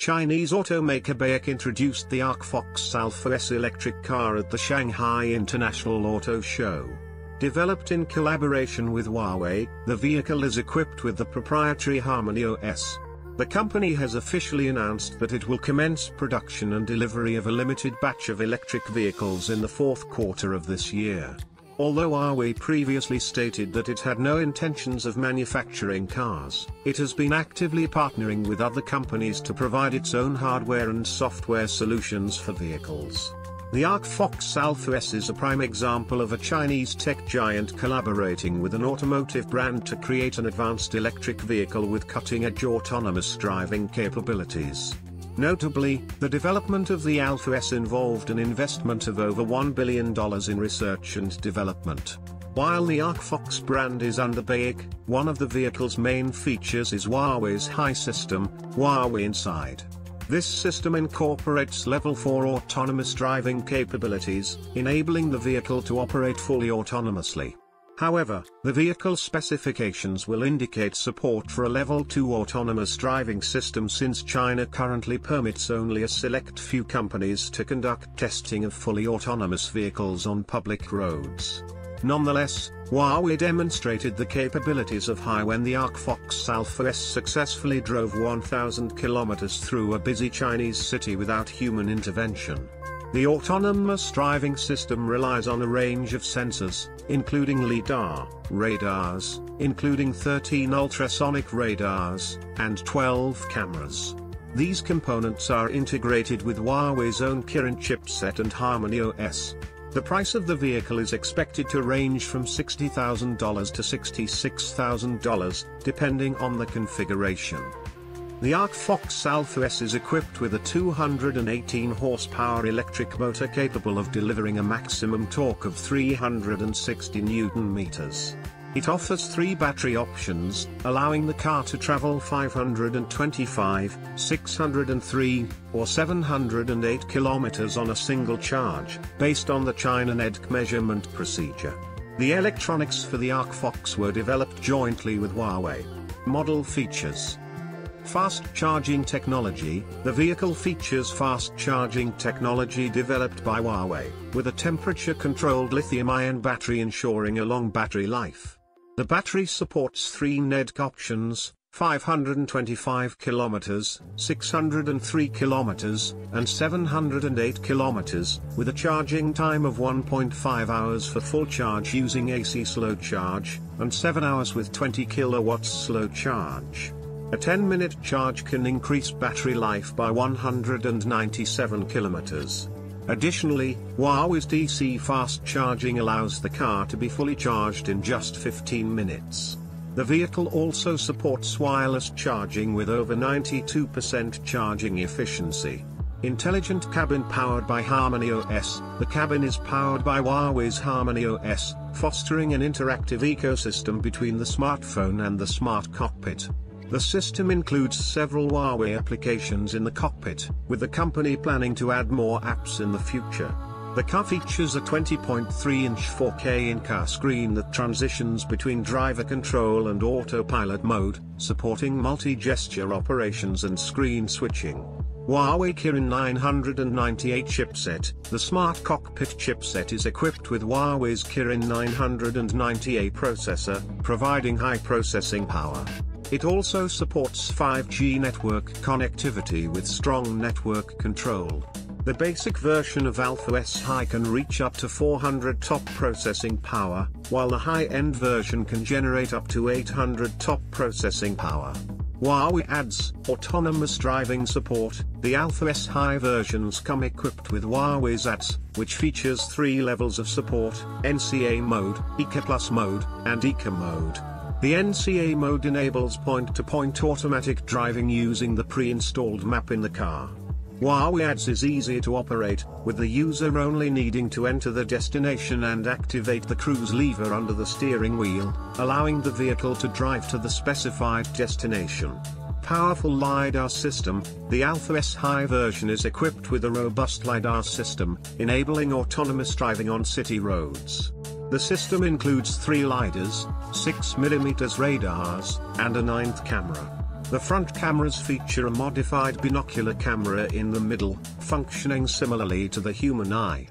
Chinese automaker BAIC introduced the Arcfox Alpha S electric car at the Shanghai International Auto Show. Developed in collaboration with Huawei, the vehicle is equipped with the proprietary Harmony OS. The company has officially announced that it will commence production and delivery of a limited batch of electric vehicles in the fourth quarter of this year. Although Huawei previously stated that it had no intentions of manufacturing cars, it has been actively partnering with other companies to provide its own hardware and software solutions for vehicles. The Arcfox Alpha S is a prime example of a Chinese tech giant collaborating with an automotive brand to create an advanced electric vehicle with cutting-edge autonomous driving capabilities. Notably, the development of the Alpha S involved an investment of over $1 billion in research and development. While the Arcfox brand is under BAIC, one of the vehicle's main features is Huawei's Hi system, Huawei Inside. This system incorporates level 4 autonomous driving capabilities, enabling the vehicle to operate fully autonomously. However, the vehicle specifications will indicate support for a Level 2 autonomous driving system since China currently permits only a select few companies to conduct testing of fully autonomous vehicles on public roads. Nonetheless, Huawei demonstrated the capabilities of Hi when the Arcfox Alpha S successfully drove 1000 kilometers through a busy Chinese city without human intervention. The autonomous driving system relies on a range of sensors, including LiDAR, radars, including 13 ultrasonic radars, and 12 cameras. These components are integrated with Huawei's own Kirin chipset and Harmony OS. The price of the vehicle is expected to range from $60,000 to $66,000, depending on the configuration. The Arcfox Alpha S is equipped with a 218 horsepower electric motor capable of delivering a maximum torque of 360 newton meters. It offers three battery options, allowing the car to travel 525, 603, or 708 kilometers on a single charge, based on the China NEDC measurement procedure. The electronics for the Arcfox were developed jointly with Huawei. Model features Fast charging technology The vehicle features fast charging technology developed by Huawei, with a temperature-controlled lithium-ion battery ensuring a long battery life. The battery supports three NEDC options, 525 kilometers, 603 kilometers, and 708 kilometers, with a charging time of 1.5 hours for full charge using AC slow charge, and 7 hours with 20 kilowatts slow charge. A 10-minute charge can increase battery life by 197 kilometers. Additionally, Huawei's DC fast charging allows the car to be fully charged in just 15 minutes. The vehicle also supports wireless charging with over 92% charging efficiency. Intelligent cabin powered by Harmony OS, the cabin is powered by Huawei's Harmony OS, fostering an interactive ecosystem between the smartphone and the smart cockpit. The system includes several Huawei applications in the cockpit, with the company planning to add more apps in the future. The car features a 20.3-inch 4K in-car screen that transitions between driver control and autopilot mode, supporting multi-gesture operations and screen switching. Huawei Kirin 998 chipset The smart cockpit chipset is equipped with Huawei's Kirin 990A processor, providing high processing power. It also supports 5G network connectivity with strong network control. The basic version of Alpha S HI can reach up to 400 top processing power, while the high-end version can generate up to 800 top processing power. Huawei adds autonomous driving support. The Alpha S HI versions come equipped with Huawei's ADS, which features three levels of support: NCA mode, ECA Plus mode, and ECA mode. The NCA mode enables point-to-point -point automatic driving using the pre-installed map in the car. Huawei Ads is easy to operate, with the user only needing to enter the destination and activate the cruise lever under the steering wheel, allowing the vehicle to drive to the specified destination. Powerful LiDAR system, the Alpha S Hi version is equipped with a robust LiDAR system, enabling autonomous driving on city roads. The system includes three LiDARs, 6mm radars, and a ninth camera. The front cameras feature a modified binocular camera in the middle, functioning similarly to the human eye.